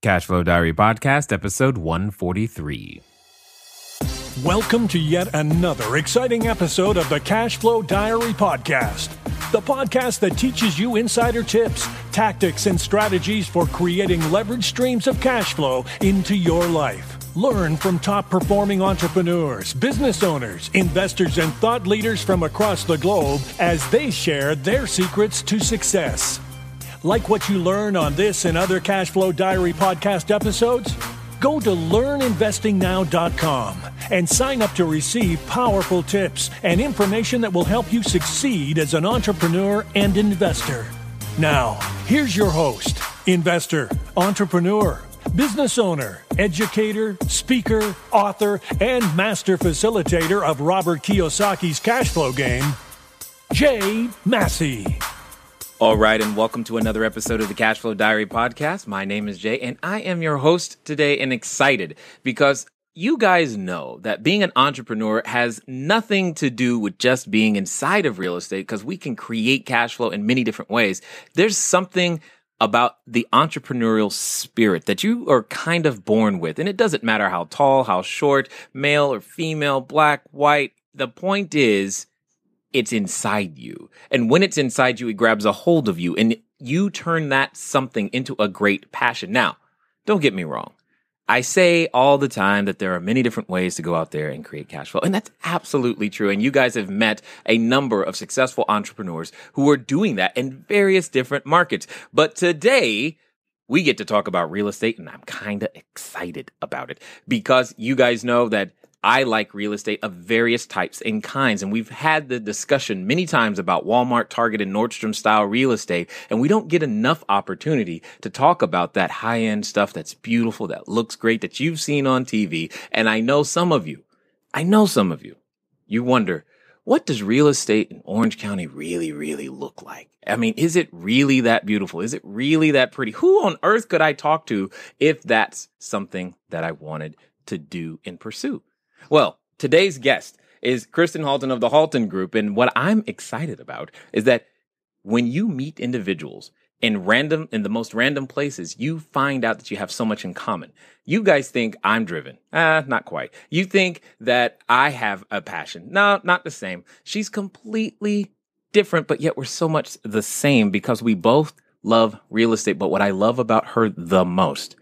Cashflow Diary Podcast, episode 143. Welcome to yet another exciting episode of the Cashflow Diary Podcast, the podcast that teaches you insider tips, tactics, and strategies for creating leverage streams of cash flow into your life. Learn from top performing entrepreneurs, business owners, investors, and thought leaders from across the globe as they share their secrets to success. Like what you learn on this and other Cashflow Diary podcast episodes? Go to learninvestingnow.com and sign up to receive powerful tips and information that will help you succeed as an entrepreneur and investor. Now, here's your host, investor, entrepreneur, business owner, educator, speaker, author, and master facilitator of Robert Kiyosaki's cash flow game, Jay Massey. All right, and welcome to another episode of the Cashflow Diary podcast. My name is Jay, and I am your host today and excited because you guys know that being an entrepreneur has nothing to do with just being inside of real estate because we can create cash flow in many different ways. There's something about the entrepreneurial spirit that you are kind of born with. And it doesn't matter how tall, how short, male or female, black, white. The point is, it's inside you. And when it's inside you, it grabs a hold of you and you turn that something into a great passion. Now, don't get me wrong. I say all the time that there are many different ways to go out there and create cash flow. And that's absolutely true. And you guys have met a number of successful entrepreneurs who are doing that in various different markets. But today, we get to talk about real estate and I'm kind of excited about it because you guys know that I like real estate of various types and kinds. And we've had the discussion many times about Walmart, Target, and Nordstrom style real estate. And we don't get enough opportunity to talk about that high end stuff that's beautiful, that looks great, that you've seen on TV. And I know some of you, I know some of you, you wonder, what does real estate in Orange County really, really look like? I mean, is it really that beautiful? Is it really that pretty? Who on earth could I talk to if that's something that I wanted to do and pursue? Well, today's guest is Kristen Halton of the Halton Group. And what I'm excited about is that when you meet individuals in random, in the most random places, you find out that you have so much in common. You guys think I'm driven. Ah, not quite. You think that I have a passion. No, not the same. She's completely different, but yet we're so much the same because we both love real estate. But what I love about her the most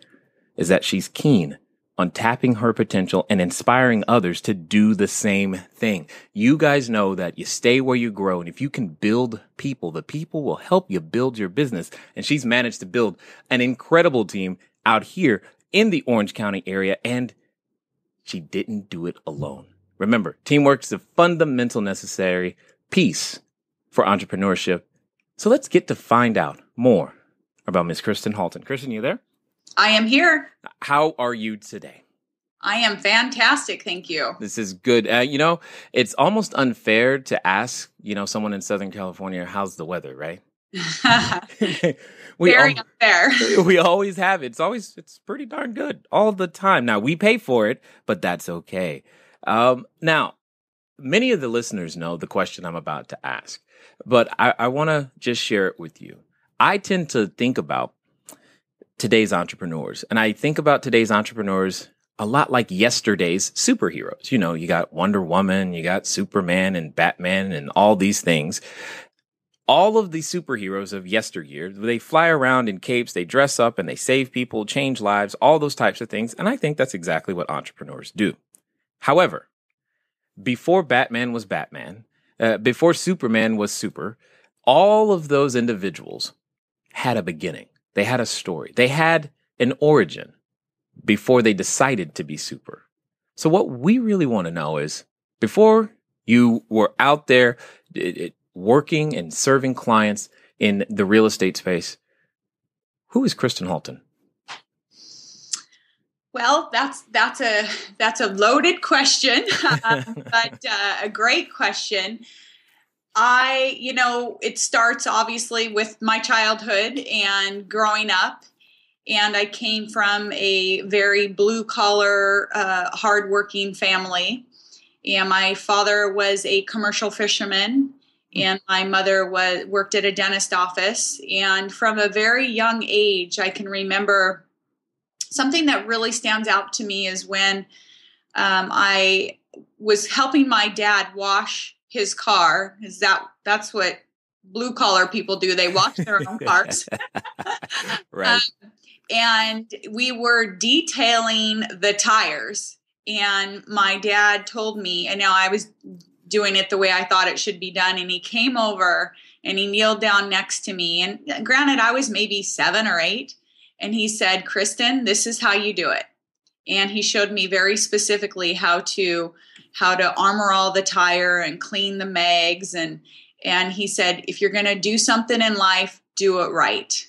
is that she's keen on tapping her potential and inspiring others to do the same thing. You guys know that you stay where you grow. And if you can build people, the people will help you build your business. And she's managed to build an incredible team out here in the Orange County area. And she didn't do it alone. Remember, teamwork is a fundamental necessary piece for entrepreneurship. So let's get to find out more about Miss Kristen Halton. Kristen, you there? I am here. How are you today? I am fantastic, thank you. This is good. Uh, you know, it's almost unfair to ask, you know, someone in Southern California, how's the weather, right? we Very al- unfair. we always have it. It's always it's pretty darn good all the time. Now we pay for it, but that's okay. Um, now, many of the listeners know the question I'm about to ask, but I, I want to just share it with you. I tend to think about today's entrepreneurs. And I think about today's entrepreneurs a lot like yesterday's superheroes. You know, you got Wonder Woman, you got Superman and Batman and all these things. All of the superheroes of yesteryear, they fly around in capes, they dress up and they save people, change lives, all those types of things. And I think that's exactly what entrepreneurs do. However, before Batman was Batman, uh, before Superman was super, all of those individuals had a beginning. They had a story. They had an origin before they decided to be super. So what we really want to know is before you were out there working and serving clients in the real estate space, who is Kristen Halton? Well, that's that's a that's a loaded question, um, but uh, a great question. I, you know, it starts obviously with my childhood and growing up. And I came from a very blue collar, uh, hardworking family. And my father was a commercial fisherman, hmm. and my mother was worked at a dentist office. And from a very young age, I can remember something that really stands out to me is when um, I was helping my dad wash his car. Is that that's what blue collar people do? They wash their own cars. right. Um, and we were detailing the tires. And my dad told me, and now I was doing it the way I thought it should be done. And he came over and he kneeled down next to me. And granted, I was maybe seven or eight. And he said, Kristen, this is how you do it. And he showed me very specifically how to how to armor all the tire and clean the mags. And and he said if you're going to do something in life do it right.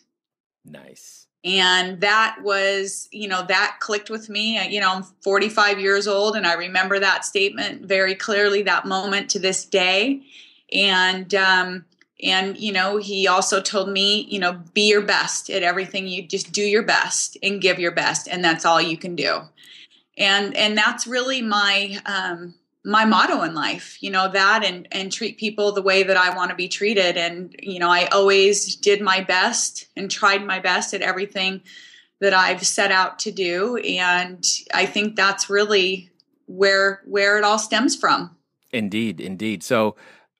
Nice. And that was you know that clicked with me. You know i'm 45 years old and i remember that statement very clearly that moment to this day. And um and you know he also told me you know be your best at everything you just do your best and give your best and that's all you can do. And and that's really my um, my motto in life you know that and and treat people the way that i want to be treated. And you know i always did my best and tried my best at everything that i've set out to do. And i think that's really where where it all stems from. Indeed indeed. So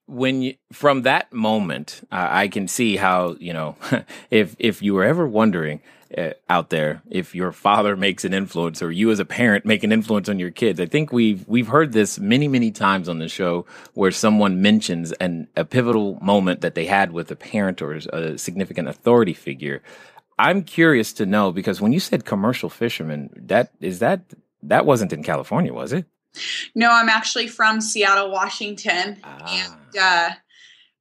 when you from that moment uh, i can see how you know if if you were ever wondering uh, out there if your father makes an influence or you as a parent make an influence on your kids. I think we've we've heard this many many times on the show where someone mentions an a pivotal moment that they had with a parent or a significant authority figure. I'm curious to know because when you said commercial fisherman, that is that that wasn't in California, was it? No, I'm actually from Seattle, Washington, ah. and uh,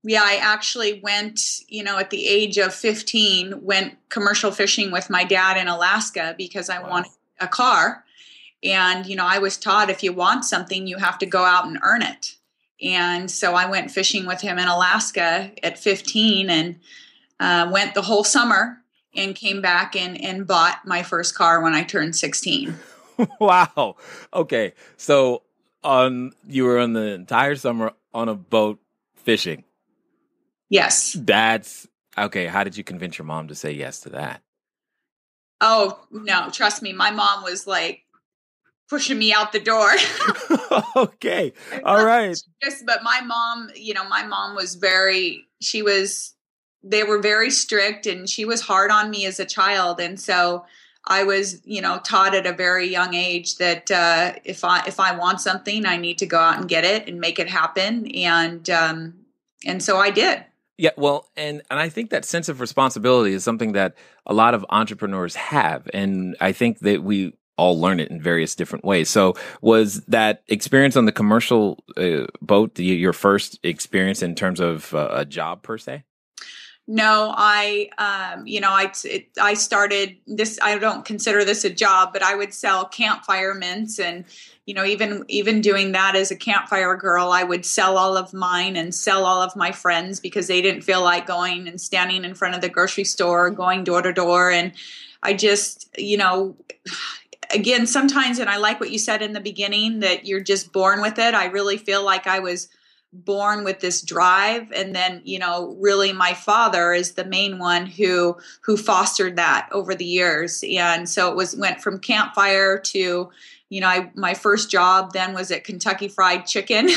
yeah, I actually went, you know, at the age of 15, went commercial fishing with my dad in Alaska because I wow. wanted a car. And, you know, I was taught if you want something, you have to go out and earn it. And so I went fishing with him in Alaska at 15 and uh, went the whole summer and came back and, and bought my first car when I turned 16. wow. Okay. So on you were on the entire summer on a boat fishing. Yes. That's okay. How did you convince your mom to say yes to that? Oh, no, trust me. My mom was like pushing me out the door. okay. All right. Just, but my mom, you know, my mom was very, she was, they were very strict and she was hard on me as a child. And so, I was, you know, taught at a very young age that uh, if I if I want something, I need to go out and get it and make it happen, and um, and so I did. Yeah, well, and and I think that sense of responsibility is something that a lot of entrepreneurs have, and I think that we all learn it in various different ways. So, was that experience on the commercial uh, boat the, your first experience in terms of uh, a job per se? No, I, um, you know, I it, I started this. I don't consider this a job, but I would sell campfire mints and you know even even doing that as a campfire girl i would sell all of mine and sell all of my friends because they didn't feel like going and standing in front of the grocery store going door to door and i just you know again sometimes and i like what you said in the beginning that you're just born with it i really feel like i was born with this drive and then you know really my father is the main one who who fostered that over the years and so it was went from campfire to you know, I my first job then was at Kentucky Fried Chicken.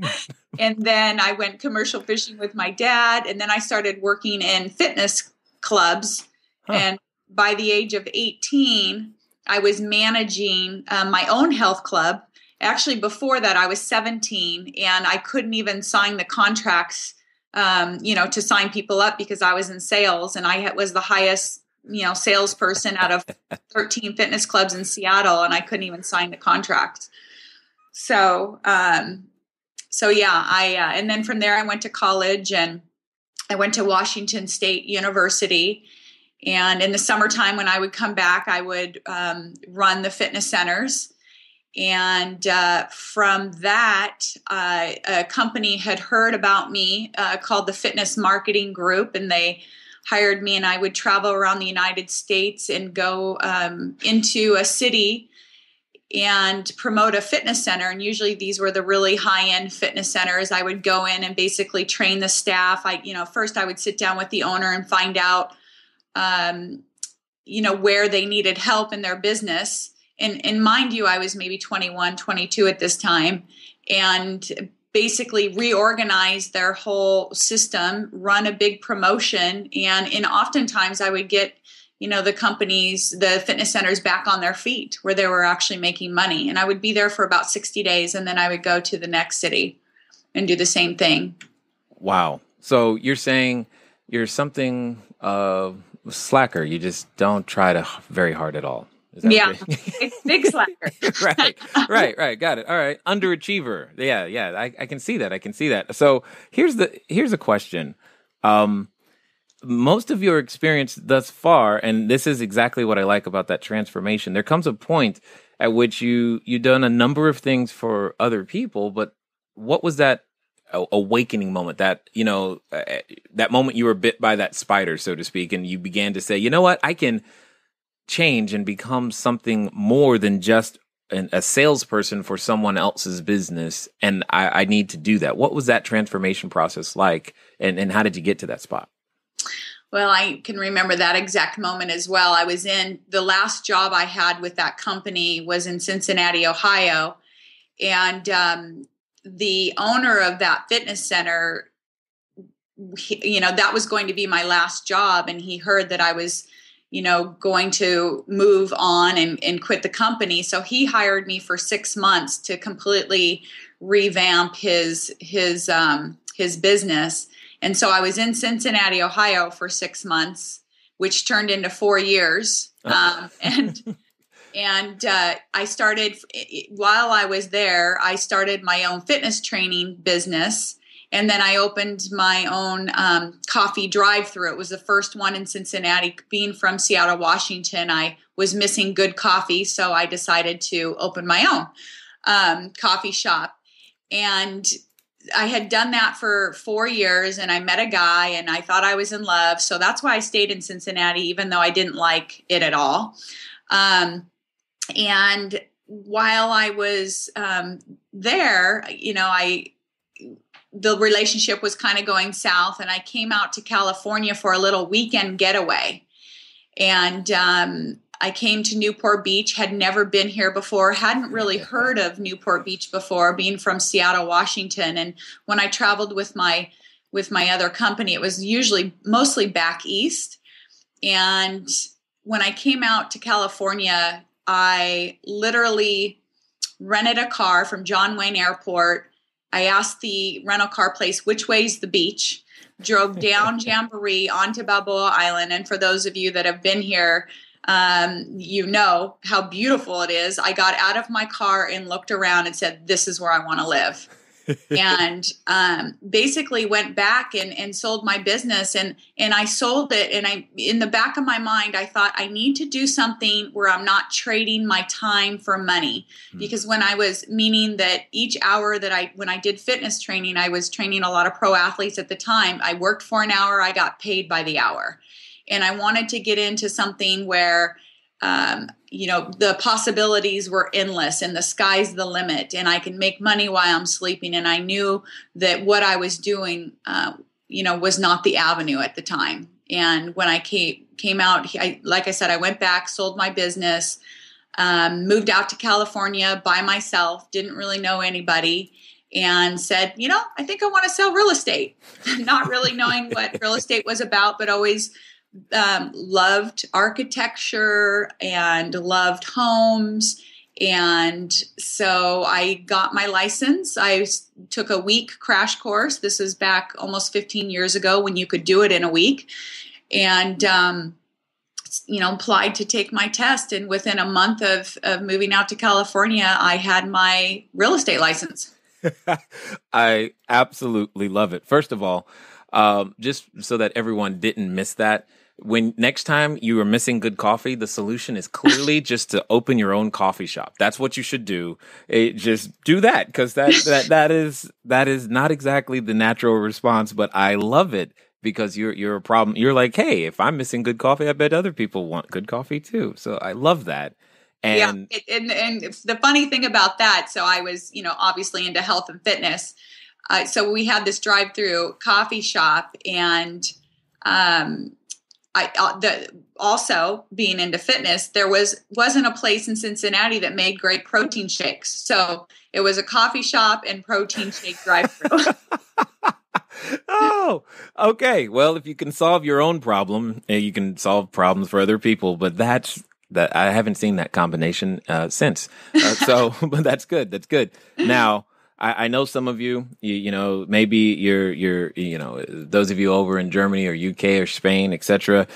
and then I went commercial fishing with my dad and then I started working in fitness clubs huh. and by the age of 18 I was managing uh, my own health club. Actually, before that, I was 17 and I couldn't even sign the contracts, um, you know, to sign people up because I was in sales and I was the highest you know salesperson out of 13 fitness clubs in Seattle, and I couldn't even sign the contract. So, um, so yeah, I uh, and then from there I went to college and I went to Washington State University. And in the summertime, when I would come back, I would um, run the fitness centers. And uh, from that, uh, a company had heard about me uh, called the Fitness Marketing Group, and they hired me, and I would travel around the United States and go um, into a city and promote a fitness center. And usually these were the really high end fitness centers. I would go in and basically train the staff. I, you know, first I would sit down with the owner and find out, um, you know, where they needed help in their business. And, and mind you, I was maybe 21, 22 at this time, and basically reorganize their whole system, run a big promotion, and in oftentimes I would get you know the companies the fitness centers back on their feet where they were actually making money and i would be there for about 60 days and then i would go to the next city and do the same thing. Wow. So you're saying you're something uh slacker. You just don't try to very hard at all yeah. it's big slacker. Right. Right right. Got it. All right. Underachiever. Yeah yeah. I, I can see that. I can see that. So here's the here's a question. Um most of your experience thus far, and this is exactly what I like about that transformation. There comes a point at which you you've done a number of things for other people, but what was that awakening moment? That you know, uh, that moment you were bit by that spider, so to speak, and you began to say, you know what, I can change and become something more than just an, a salesperson for someone else's business, and I, I need to do that. What was that transformation process like, and and how did you get to that spot? Well, I can remember that exact moment as well. I was in the last job I had with that company was in Cincinnati, Ohio, and um, the owner of that fitness center, he, you know, that was going to be my last job, and he heard that I was, you know, going to move on and, and quit the company, so he hired me for six months to completely revamp his his um, his business and so I was in Cincinnati, Ohio for six months, which turned into four years. Um, and and uh, I started while I was there. I started my own fitness training business, and then I opened my own um, coffee drive-through. It was the first one in Cincinnati. Being from Seattle, Washington, I was missing good coffee, so I decided to open my own um, coffee shop. And I had done that for four years and I met a guy and I thought I was in love. So that's why I stayed in Cincinnati, even though I didn't like it at all. Um, and while I was um, there, you know, I the relationship was kind of going south, and I came out to California for a little weekend getaway. And um, I came to Newport Beach, had never been here before, hadn't really heard of Newport Beach before, being from Seattle, Washington. And when I traveled with my with my other company, it was usually mostly back east. And when I came out to California, I literally rented a car from John Wayne Airport. I asked the rental car place which way's the beach. Drove down Jamboree onto Balboa Island, and for those of you that have been here, um, you know how beautiful it is. I got out of my car and looked around and said, This is where I want to live. And um, basically went back and, and sold my business and and I sold it and I in the back of my mind I thought I need to do something where I'm not trading my time for money mm. because when I was meaning that each hour that I when I did fitness training I was training a lot of pro athletes at the time I worked for an hour I got paid by the hour and I wanted to get into something where um, you know the possibilities were endless and the sky's the limit and i can make money while i'm sleeping. And i knew that what i was doing uh, you know was not the avenue at the time. And when i came came out I, like i said i went back sold my business um, moved out to california by myself didn't really know anybody and said you know i think i want to sell real estate. Not really knowing what real estate was about but always um, loved architecture and loved homes. And so I got my license. I took a week crash course. This is back almost 15 years ago when you could do it in a week. And, um, you know, applied to take my test. And within a month of, of moving out to California, I had my real estate license. I absolutely love it. First of all, um, just so that everyone didn't miss that, when next time you are missing good coffee, the solution is clearly just to open your own coffee shop. That's what you should do. It, just do that because that, that that is that is not exactly the natural response, but I love it because you're you're a problem. You're like, hey, if I'm missing good coffee, I bet other people want good coffee too. So I love that. And yeah, and, and the funny thing about that, so I was, you know, obviously into health and fitness. Uh, so we had this drive-through coffee shop, and um, I uh, the, also being into fitness, there was wasn't a place in Cincinnati that made great protein shakes. So it was a coffee shop and protein shake drive through. oh, okay. Well, if you can solve your own problem, eh, you can solve problems for other people. But that's that I haven't seen that combination uh, since. Uh, so, but that's good. That's good. Now. I, I know some of you, you, you know, maybe you're, you're, you know, those of you over in Germany or UK or Spain, etc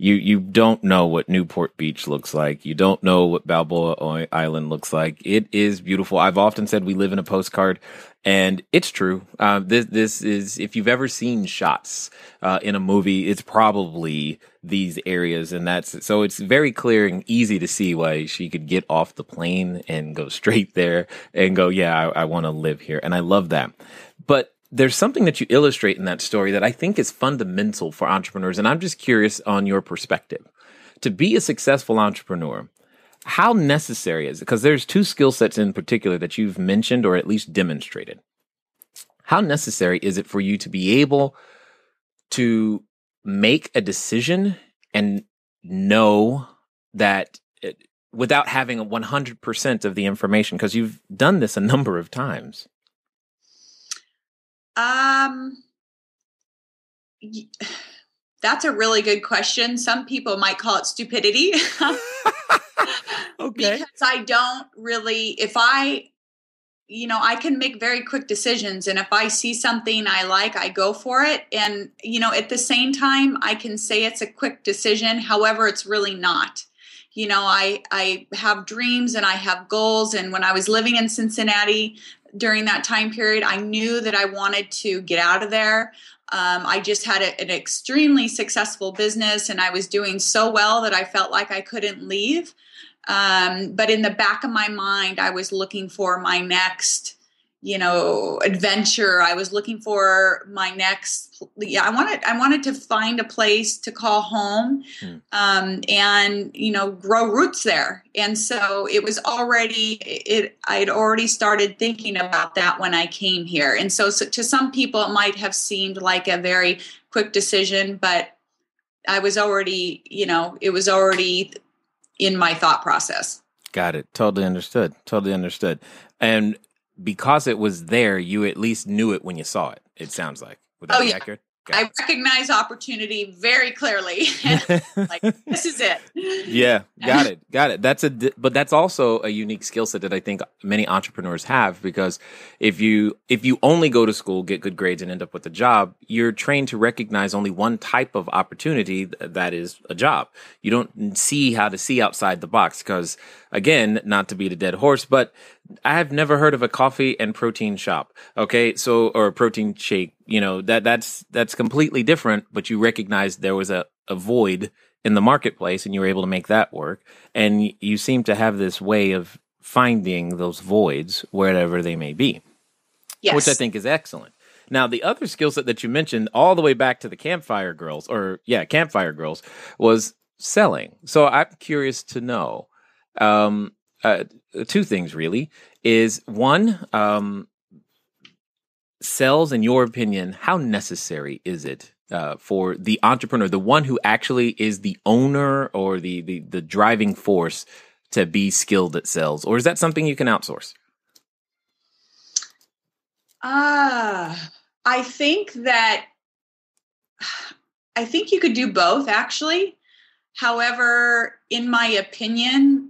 you you don't know what Newport Beach looks like. You don't know what Balboa Island looks like. It is beautiful. I've often said we live in a postcard, and it's true. Uh, this this is if you've ever seen shots uh, in a movie, it's probably these areas, and that's so it's very clear and easy to see why she could get off the plane and go straight there and go, yeah, I, I want to live here, and I love that. But there's something that you illustrate in that story that I think is fundamental for entrepreneurs. And I'm just curious on your perspective. To be a successful entrepreneur, how necessary is it? Because there's two skill sets in particular that you've mentioned or at least demonstrated. How necessary is it for you to be able to make a decision and know that it, without having 100% of the information? Because you've done this a number of times. Um, that's a really good question. Some people might call it stupidity. okay. Because I don't really, if I, you know, I can make very quick decisions. And if I see something I like, I go for it. And, you know, at the same time, I can say it's a quick decision. However, it's really not you know i i have dreams and i have goals and when i was living in cincinnati during that time period. I knew that I wanted to get out of there. Um, I just had a, an extremely successful business and I was doing so well that I felt like I couldn't leave. Um, but in the back of my mind, I was looking for my next you know adventure. I was looking for my next yeah i wanted i wanted to find a place to call home hmm. um, and you know grow roots there. And so it was already it i had already started thinking about that when i came here. And so, so to some people it might have seemed like a very quick decision but i was already you know it was already in my thought process. Got it. Totally understood. Totally understood. And because it was there, you at least knew it when you saw it. It sounds like. Would that oh, be yeah. accurate? Okay. I recognize opportunity very clearly. like this is it. Yeah, got it, got it. That's a, but that's also a unique skill set that I think many entrepreneurs have because if you if you only go to school, get good grades, and end up with a job, you're trained to recognize only one type of opportunity that is a job. You don't see how to see outside the box because, again, not to beat a dead horse, but I have never heard of a coffee and protein shop. Okay, so or a protein shake. You know that that's that's completely different. But you recognize there was a, a void in the marketplace, and you were able to make that work. And you seem to have this way of finding those voids wherever they may be, yes. which I think is excellent. Now, the other skill set that you mentioned, all the way back to the Campfire Girls, or yeah, Campfire Girls, was selling. So I'm curious to know. Um, uh, two things really is one um, sales in your opinion how necessary is it uh, for the entrepreneur the one who actually is the owner or the, the the driving force to be skilled at sales or is that something you can outsource? Ah uh, i think that i think you could do both actually. However in my opinion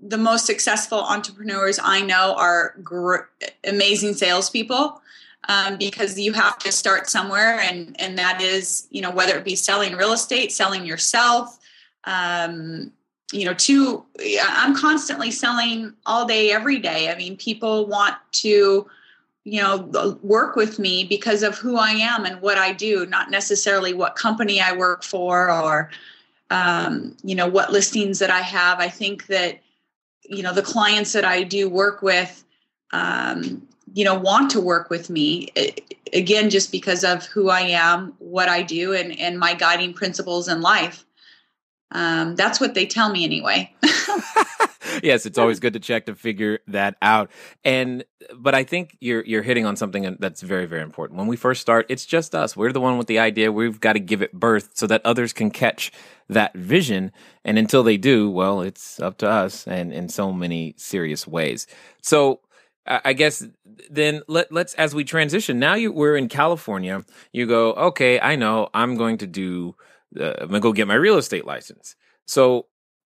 the most successful entrepreneurs I know are gr- amazing salespeople um, because you have to start somewhere, and and that is you know whether it be selling real estate, selling yourself. Um, you know, to I'm constantly selling all day, every day. I mean, people want to you know work with me because of who I am and what I do, not necessarily what company I work for or um, you know what listings that I have. I think that you know the clients that i do work with um, you know want to work with me again just because of who i am what i do and and my guiding principles in life um, that's what they tell me anyway yes, it's always good to check to figure that out. And but I think you're you're hitting on something that's very very important. When we first start, it's just us. We're the one with the idea. We've got to give it birth so that others can catch that vision. And until they do, well, it's up to us and in so many serious ways. So I guess then let, let's as we transition. Now you we're in California. You go, okay, I know. I'm going to do. Uh, I'm gonna go get my real estate license. So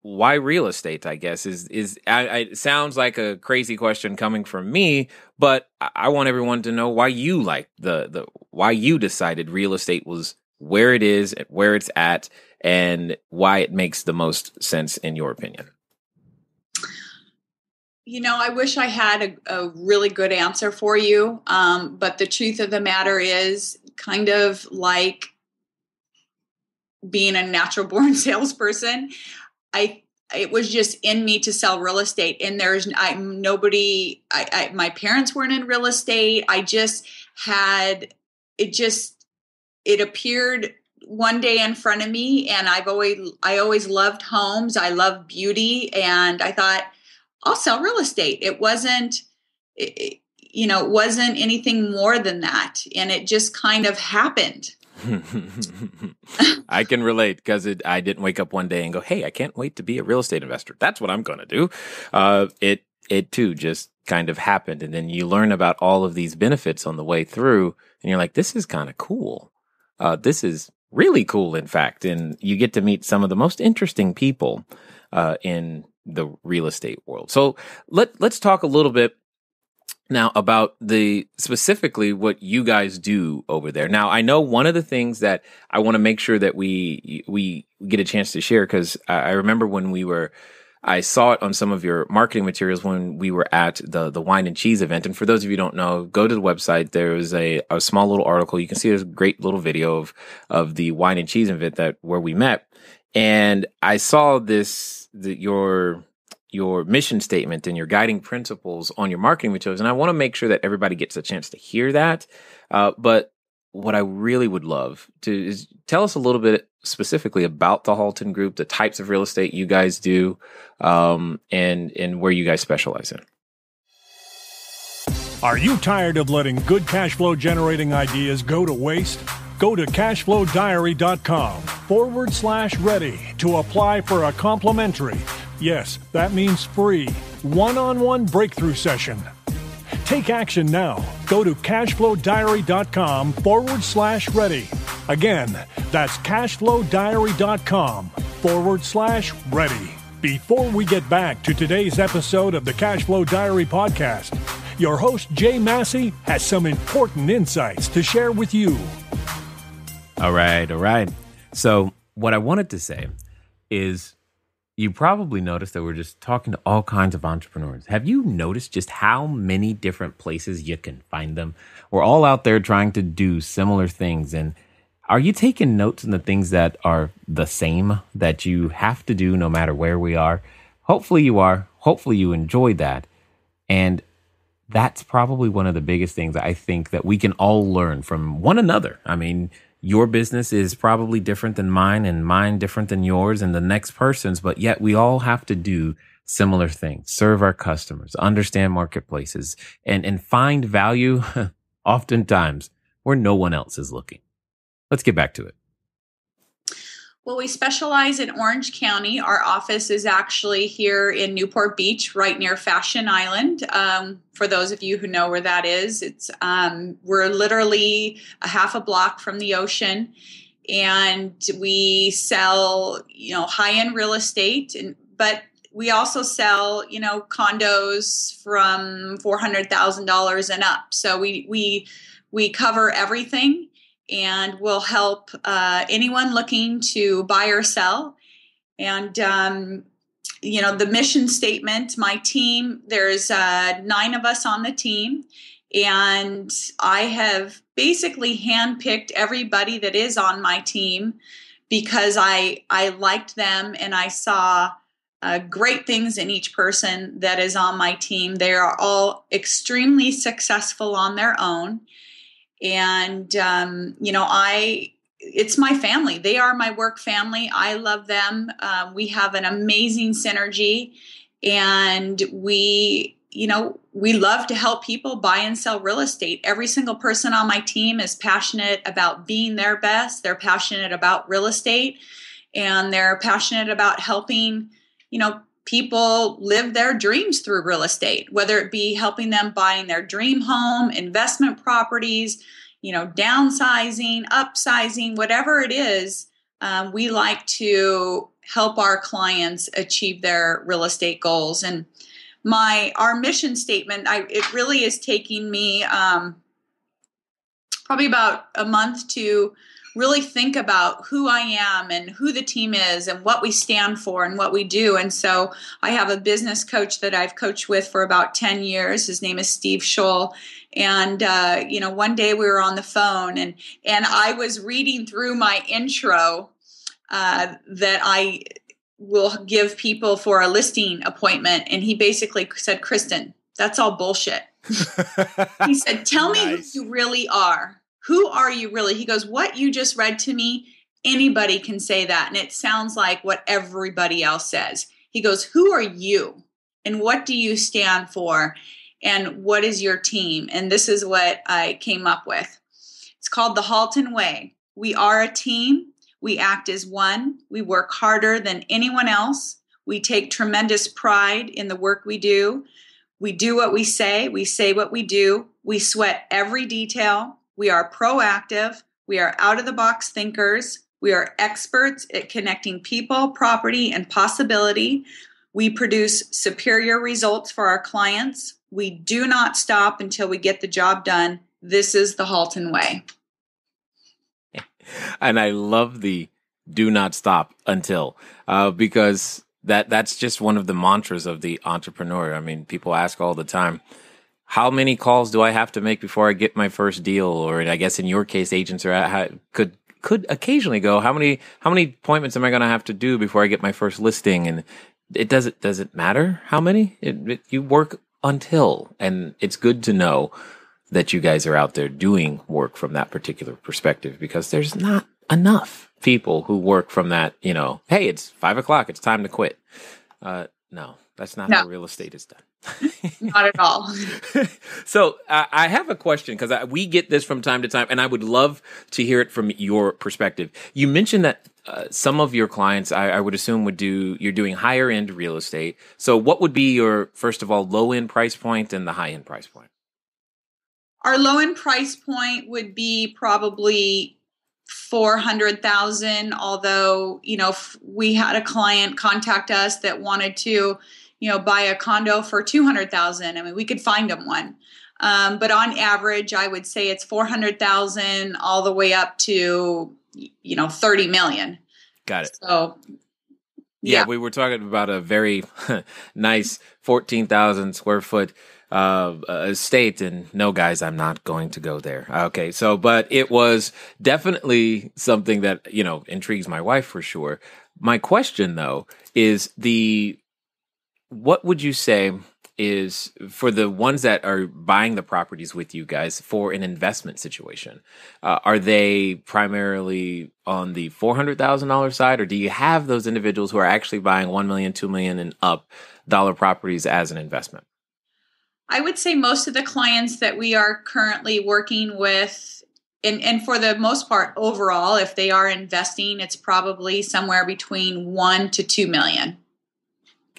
why real estate? I guess is is I, I, it sounds like a crazy question coming from me, but I, I want everyone to know why you like the the why you decided real estate was where it is, where it's at, and why it makes the most sense in your opinion you know, I wish I had a, a really good answer for you. Um, but the truth of the matter is, kind of like being a natural born salesperson, I it was just in me to sell real estate. And there's I'm nobody. I, I my parents weren't in real estate. I just had it. Just it appeared one day in front of me, and I've always I always loved homes. I love beauty, and I thought I'll sell real estate. It wasn't, it, you know, it wasn't anything more than that. And it just kind of happened. I can relate because I didn't wake up one day and go, "Hey, I can't wait to be a real estate investor." That's what I'm going to do. Uh, it it too just kind of happened, and then you learn about all of these benefits on the way through, and you're like, "This is kind of cool. Uh, this is really cool, in fact." And you get to meet some of the most interesting people uh, in the real estate world. So let let's talk a little bit now about the specifically what you guys do over there. Now I know one of the things that I want to make sure that we we get a chance to share because I remember when we were I saw it on some of your marketing materials when we were at the the wine and cheese event. And for those of you who don't know, go to the website. There is a, a small little article. You can see there's a great little video of of the wine and cheese event that where we met. And I saw this the, your your mission statement and your guiding principles on your marketing materials, and I want to make sure that everybody gets a chance to hear that. Uh, but what I really would love to is tell us a little bit specifically about the Halton Group, the types of real estate you guys do, um, and and where you guys specialize in. Are you tired of letting good cash flow generating ideas go to waste? Go to cashflowdiary.com forward slash ready to apply for a complimentary, yes, that means free, one on one breakthrough session. Take action now. Go to cashflowdiary.com forward slash ready. Again, that's cashflowdiary.com forward slash ready. Before we get back to today's episode of the Cashflow Diary podcast, your host Jay Massey has some important insights to share with you. All right, all right. So, what I wanted to say is you probably noticed that we're just talking to all kinds of entrepreneurs. Have you noticed just how many different places you can find them? We're all out there trying to do similar things. And are you taking notes on the things that are the same that you have to do no matter where we are? Hopefully you are. Hopefully you enjoy that. And that's probably one of the biggest things I think that we can all learn from one another. I mean, your business is probably different than mine and mine different than yours and the next person's, but yet we all have to do similar things, serve our customers, understand marketplaces and, and find value oftentimes where no one else is looking. Let's get back to it. Well, we specialize in Orange County. Our office is actually here in Newport Beach, right near Fashion Island. Um, for those of you who know where that is, it's um, we're literally a half a block from the ocean, and we sell you know high end real estate, and but we also sell you know condos from four hundred thousand dollars and up. So we we we cover everything and will help uh, anyone looking to buy or sell. And um, you know the mission statement. My team. There's uh, nine of us on the team, and I have basically handpicked everybody that is on my team because I I liked them and I saw. Uh, great things in each person that is on my team. They are all extremely successful on their own and um, you know i it's my family they are my work family i love them uh, we have an amazing synergy and we you know, we love to help people buy and sell real estate. Every single person on my team is passionate about being their best. They're passionate about real estate and they're passionate about helping, you know, people live their dreams through real estate, whether it be helping them buying their dream home, investment properties, you know, downsizing, upsizing, whatever it is. Um, we like to help our clients achieve their real estate goals. And my our mission statement I, it really is taking me um, probably about a month to really think about who I am and who the team is and what we stand for and what we do. And so I have a business coach that I've coached with for about 10 years. His name is Steve Scholl. And uh, you know, one day we were on the phone and and I was reading through my intro uh, that I will give people for a listing appointment. And he basically said, Kristen, that's all bullshit. he said, Tell nice. me who you really are. Who are you really? He goes, What you just read to me, anybody can say that. And it sounds like what everybody else says. He goes, Who are you? And what do you stand for? And what is your team? And this is what I came up with. It's called the Halton Way. We are a team we act as one. We work harder than anyone else. We take tremendous pride in the work we do. We do what we say. We say what we do. We sweat every detail. We are proactive. We are out of the box thinkers. We are experts at connecting people, property, and possibility. We produce superior results for our clients. We do not stop until we get the job done. This is the Halton way and I love the do not stop until uh, because that that's just one of the mantras of the entrepreneur. I mean, people ask all the time, how many calls do I have to make before I get my first deal? Or I guess in your case, agents are could could occasionally go, how many how many appointments am I going to have to do before I get my first listing? And it doesn't does it matter how many it, it, you work until, and it's good to know that you guys are out there doing work from that particular perspective because there's not enough people who work from that, you know, hey, it's five o'clock, it's time to quit. Uh, no, that's not no. how real estate is done. not at all. so uh, I have a question because we get this from time to time, and I would love to hear it from your perspective. You mentioned that uh, some of your clients, I, I, would assume, would do you're doing higher end real estate. So, what would be your first of all low end price point and the high end price point? Our low end price point would be probably 400,000 although, you know, we had a client contact us that wanted to, you know, buy a condo for 200,000. I mean, we could find them one. Um, but on average, I would say it's 400,000 all the way up to, you know, 30 million. Got it. So yeah, yeah we were talking about a very nice 14,000 square foot uh, estate. And no, guys, I'm not going to go there. Okay. So, but it was definitely something that, you know, intrigues my wife for sure. My question though is the, what would you say is for the ones that are buying the properties with you guys for an investment situation? Uh, are they primarily on the $400,000 side or do you have those individuals who are actually buying 1 million, 2 million and up dollar properties as an investment? I would say most of the clients that we are currently working with, and, and for the most part, overall, if they are investing, it's probably somewhere between one to two million.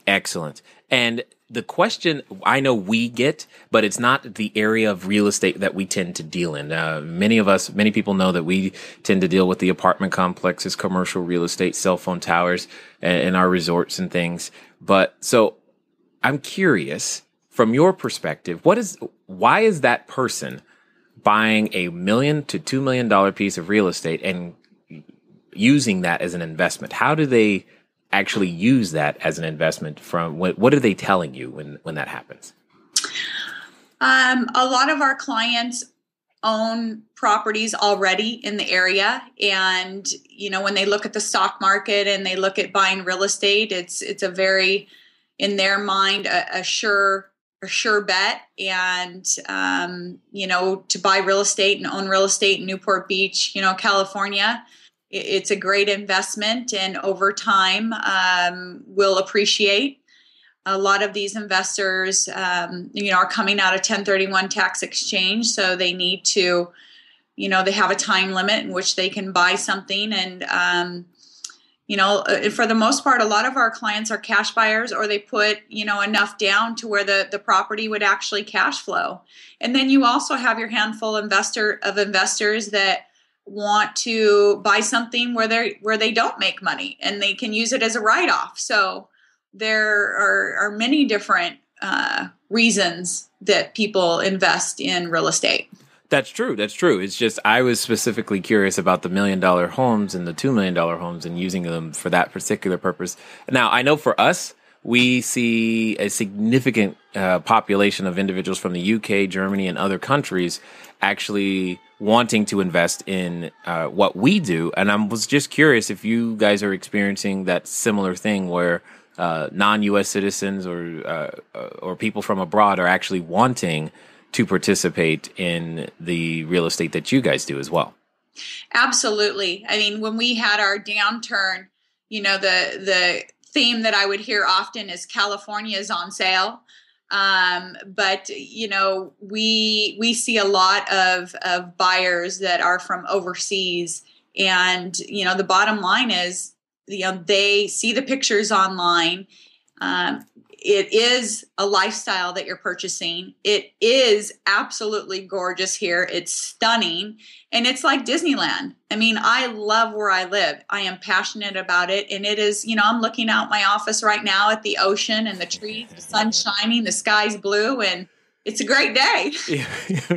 Excellent. And the question I know we get, but it's not the area of real estate that we tend to deal in. Uh, many of us, many people know that we tend to deal with the apartment complexes, commercial real estate, cell phone towers, and, and our resorts and things. But so I'm curious from your perspective, what is why is that person buying a million to two million dollar piece of real estate and using that as an investment? How do they actually use that as an investment? From what, what are they telling you when when that happens? Um, a lot of our clients own properties already in the area and you know when they look at the stock market and they look at buying real estate it's it's a very in their mind a, a sure a sure bet and um, you know to buy real estate and own real estate in newport beach you know california it's a great investment and over time um, will appreciate. A lot of these investors, um, you know, are coming out of 1031 tax exchange, so they need to, you know, they have a time limit in which they can buy something, and um, you know, uh, for the most part, a lot of our clients are cash buyers, or they put you know enough down to where the the property would actually cash flow, and then you also have your handful investor of investors that want to buy something where they where they don't make money and they can use it as a write off. So there are, are many different uh, reasons that people invest in real estate. That's true. That's true. It's just I was specifically curious about the million dollar homes and the two million dollar homes and using them for that particular purpose. Now, I know for us, we see a significant uh, population of individuals from the UK, Germany, and other countries actually wanting to invest in uh, what we do. And I was just curious if you guys are experiencing that similar thing where uh, non-U.S. citizens or uh, or people from abroad are actually wanting to participate in the real estate that you guys do as well. Absolutely. I mean, when we had our downturn, you know, the the theme that I would hear often is California is on sale. Um, but you know, we we see a lot of of buyers that are from overseas, and you know, the bottom line is you know they see the pictures online. Um, it is a lifestyle that you're purchasing. It is absolutely gorgeous here. It's stunning. And it's like disneyland. I mean i love where i live. I am passionate about it. And it is you know i'm looking out my office right now at the ocean and the trees the sun shining the sky's blue and it's a great day.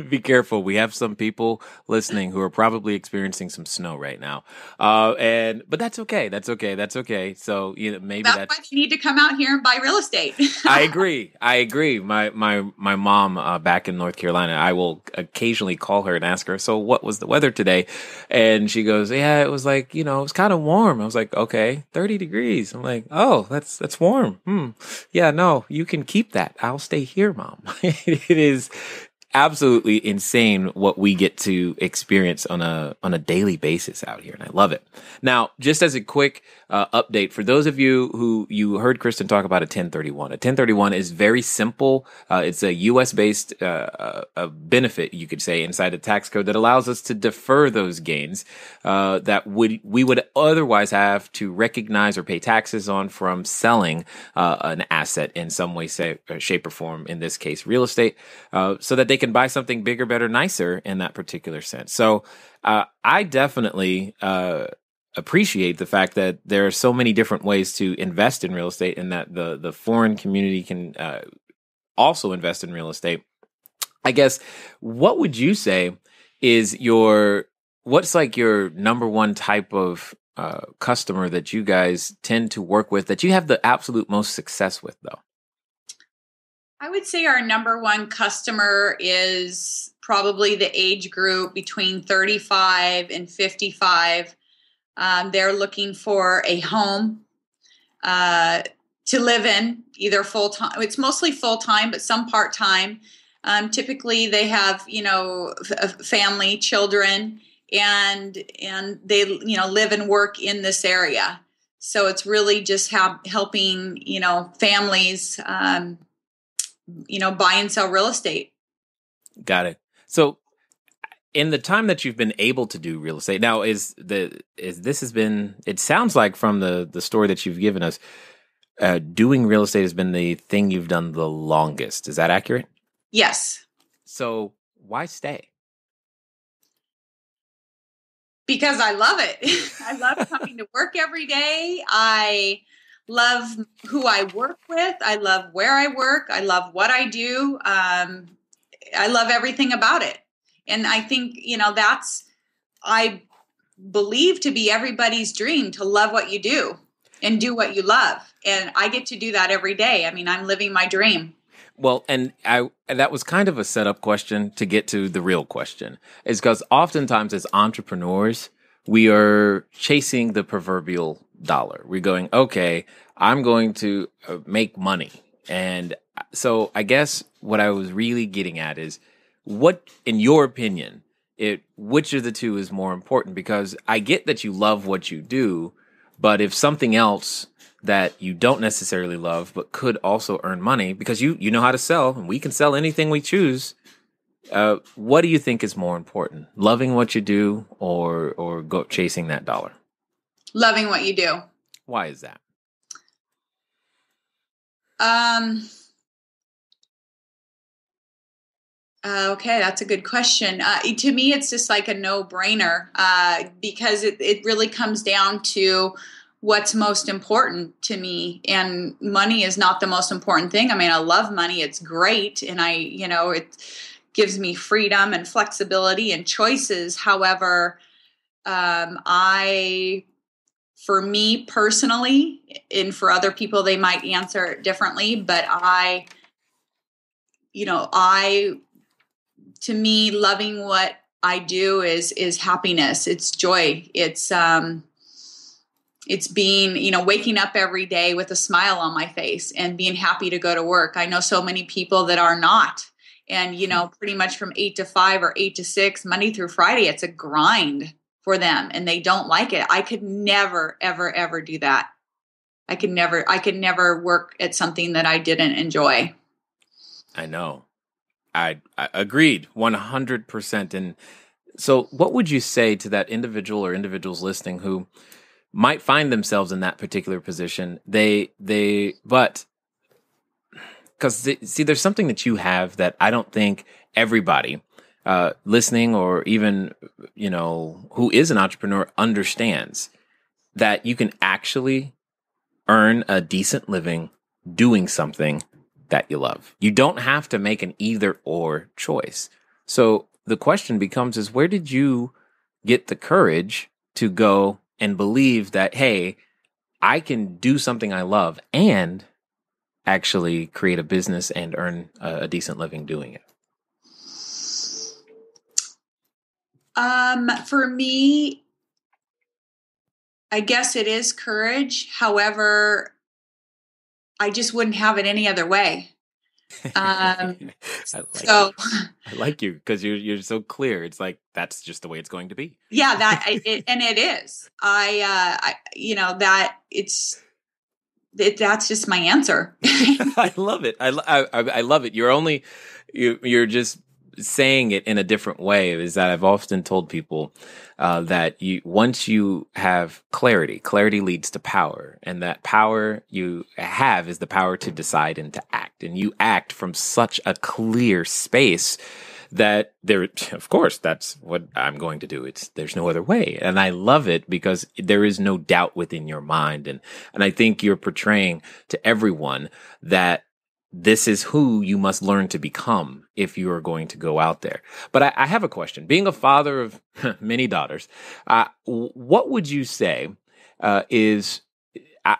Be careful. We have some people listening who are probably experiencing some snow right now. Uh, and but that's okay. That's okay. That's okay. So you know, maybe that's, that's why you need to come out here and buy real estate. I agree. I agree. My my my mom uh, back in North Carolina. I will occasionally call her and ask her, "So what was the weather today?" And she goes, "Yeah, it was like you know, it was kind of warm." I was like, "Okay, thirty degrees." I'm like, "Oh, that's that's warm." Hmm. Yeah, no, you can keep that. I'll stay here, mom. it is absolutely insane what we get to experience on a on a daily basis out here and I love it. Now, just as a quick uh, update for those of you who you heard Kristen talk about a 1031. A 1031 is very simple. Uh, it's a US based uh, uh benefit you could say inside the tax code that allows us to defer those gains uh, that would we would otherwise have to recognize or pay taxes on from selling uh, an asset in some way say, shape or form in this case real estate so that they can buy something bigger, better, nicer in that particular sense. So uh, I definitely uh, appreciate the fact that there are so many different ways to invest in real estate, and that the the foreign community can uh, also invest in real estate. I guess what would you say is your what's like your number one type of uh, customer that you guys tend to work with that you have the absolute most success with, though? I would say our number one customer is probably the age group between 35 and 55. Um, they're looking for a home uh, to live in, either full time. It's mostly full time, but some part time. Um, typically, they have you know f- family, children, and and they you know live and work in this area. So it's really just have, helping you know families. Um, you know, buy and sell real estate. Got it. So in the time that you've been able to do real estate now is the is this has been it sounds like from the the story that you've given us uh, doing real estate has been the thing you've done the longest is that accurate yes so why stay because i love it i love coming to work every day i love who I work with. I love where I work. I love what I do. Um, I love everything about it. And I think, you know, that's, I believe to be everybody's dream to love what you do and do what you love. And I get to do that every day. I mean, I'm living my dream. Well, and I that was kind of a setup question to get to the real question. Is because oftentimes as entrepreneurs, we are chasing the proverbial dollar. We're going, okay, I'm going to uh, make money. And so I guess what I was really getting at is what, in your opinion, it which of the two is more important? Because I get that you love what you do, but if something else that you don't necessarily love but could also earn money because you you know how to sell and we can sell anything we choose uh, what do you think is more important? Loving what you do or or go chasing that dollar? Loving what you do. Why is that? Um uh, okay, that's a good question. Uh, to me, it's just like a no brainer uh, because it, it really comes down to what's most important to me. And money is not the most important thing. I mean i love money. It's great. And i you know it gives me freedom and flexibility and choices. However um, i for me personally and for other people they might answer differently but i you know i to me loving what i do is is happiness. It's joy. It's um it's being you know waking up every day with a smile on my face and being happy to go to work. I know so many people that are not. And you know pretty much from 8 to 5 or 8 to 6 monday through friday it's a grind for them and they don't like it. I could never ever ever do that. I could never i could never work at something that i didn't enjoy. I know i, I agreed 100% and so what would you say to that individual or individuals listening who might find themselves in that particular position. They they but because see, there's something that you have that I don't think everybody uh, listening or even you know who is an entrepreneur understands that you can actually earn a decent living doing something that you love. You don't have to make an either or choice. So the question becomes is where did you get the courage to go and believe that, hey, I can do something I love and actually create a business and earn a, decent living doing it? Um, for me, I guess it is courage. However, I just wouldn't have it any other way. Um, I like so you. I like you because you're you're so clear. It's like that's just the way it's going to be. Yeah, that it, and it is. I, uh, I, you know, that it's it, that's just my answer. I love it. I, I I love it. You're only you you're just saying it in a different way is that I've often told people uh, that you once you have clarity, clarity leads to power, and that power you have is the power to decide and to act, and you act from such a clear space that there of course that's what I'm going to do. It's there's no other way. And I love it because there is no doubt within your mind. And and I think you're portraying to everyone that this is who you must learn to become if you are going to go out there. But I, I have a question. Being a father of many daughters, uh, what would you say uh, is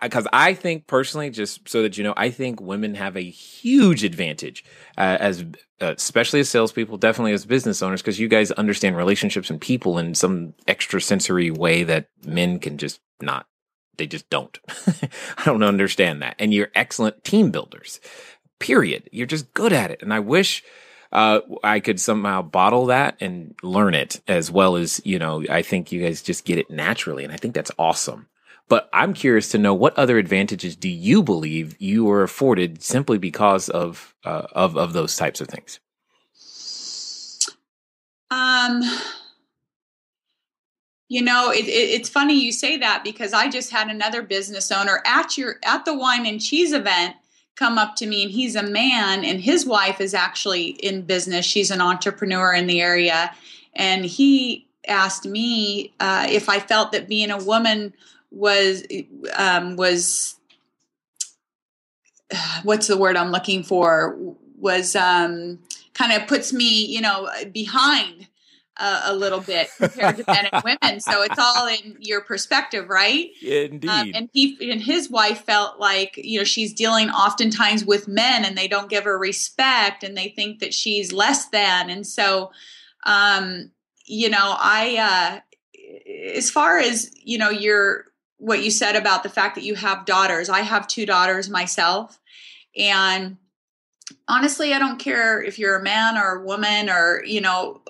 because I, I, think personally, just so that you know, I think women have a huge advantage uh, as, uh, especially as salespeople, definitely as business owners, because you guys understand relationships and people in some extrasensory way that men can just not. They just don't. I don't understand that. And you're excellent team builders period. You're just good at it. And I wish uh, I could somehow bottle that and learn it as well as, you know, I think you guys just get it naturally. And I think that's awesome. But I'm curious to know what other advantages do you believe you were afforded simply because of uh, of of those types of things? Um, you know, it, it, it's funny you say that because I just had another business owner at your at the wine and cheese event come up to me and he's a man and his wife is actually in business. She's an entrepreneur in the area. And he asked me uh, if i felt that being a woman was um, was what's the word i'm looking for? Was um, kind of puts me you know behind uh, a little bit compared to men and women. So it's all in your perspective, right? Indeed. Um, and he and his wife felt like you know she's dealing oftentimes with men, and they don't give her respect, and they think that she's less than. And so, um, you know, I uh, as far as you know, your what you said about the fact that you have daughters. I have two daughters myself, and honestly, I don't care if you're a man or a woman or you know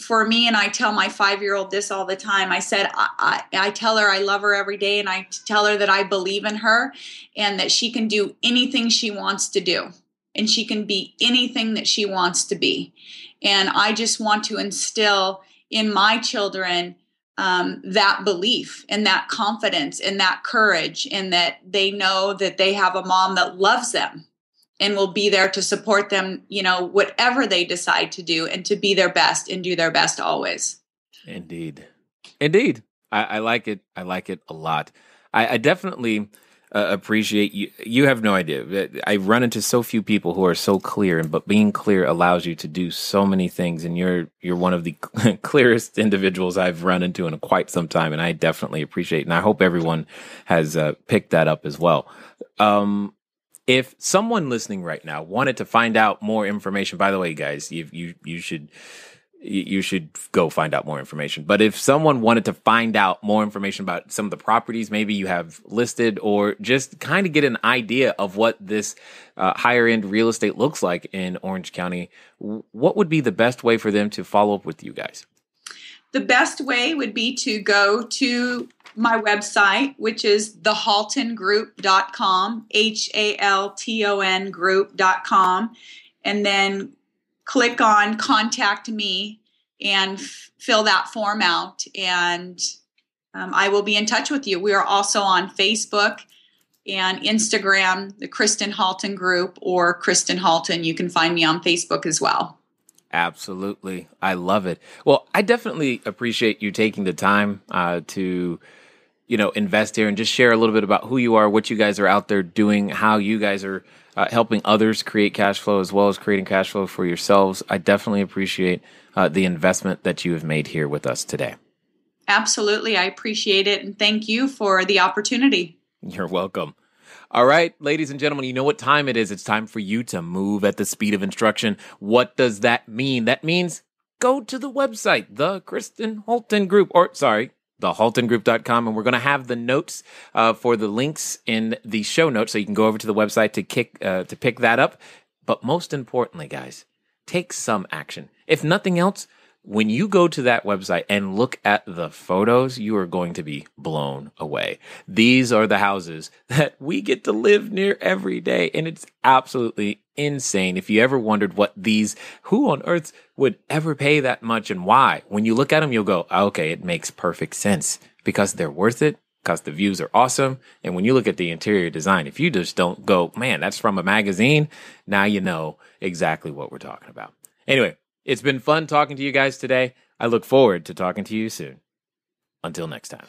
for me, and I tell my five year old this all the time. I said, I, I, I, tell her I love her every day, and I tell her that I believe in her and that she can do anything she wants to do, and she can be anything that she wants to be. And I just want to instill in my children um, that belief and that confidence and that courage, and that they know that they have a mom that loves them and will be there to support them, you know, whatever they decide to do and to be their best and do their best always. Indeed. Indeed. I, I like it. I like it a lot. I, I definitely uh, appreciate you. You have no idea. I run into so few people who are so clear, and but being clear allows you to do so many things. And you're you're one of the clearest individuals I've run into in quite some time, and I definitely appreciate. And I hope everyone has uh, picked that up as well. Um, if someone listening right now wanted to find out more information, by the way, guys, you you you should you should go find out more information. But if someone wanted to find out more information about some of the properties maybe you have listed, or just kind of get an idea of what this uh, higher end real estate looks like in Orange County, what would be the best way for them to follow up with you guys? The best way would be to go to my website, which is thehaltongroup.com, H A L T O N group.com, and then click on contact me and f- fill that form out. And um, I will be in touch with you. We are also on Facebook and Instagram, the Kristen Halton Group or Kristen Halton. You can find me on Facebook as well. Absolutely. I love it. Well, I definitely appreciate you taking the time uh, to you know, invest here and just share a little bit about who you are, what you guys are out there doing, how you guys are uh, helping others create cash flow as well as creating cash flow for yourselves. I definitely appreciate uh, the investment that you have made here with us today. Absolutely. I appreciate it. And thank you for the opportunity. You're welcome. All right, ladies and gentlemen, you know what time it is. It's time for you to move at the speed of instruction. What does that mean? That means go to the website, the Kristen Halton Group, or sorry, thehaltongroup.com and we're going to have the notes uh, for the links in the show notes so you can go over to the website to kick uh, to pick that up. But most importantly guys take some action. If nothing else when you go to that website and look at the photos, you are going to be blown away. These are the houses that we get to live near every day. And it's absolutely insane. If you ever wondered what these, who on earth would ever pay that much and why, when you look at them, you'll go, okay, it makes perfect sense because they're worth it. Because the views are awesome. And when you look at the interior design, if you just don't go, man, that's from a magazine, now you know exactly what we're talking about. Anyway, it's been fun talking to you guys today. I look forward to talking to you soon. Until next time.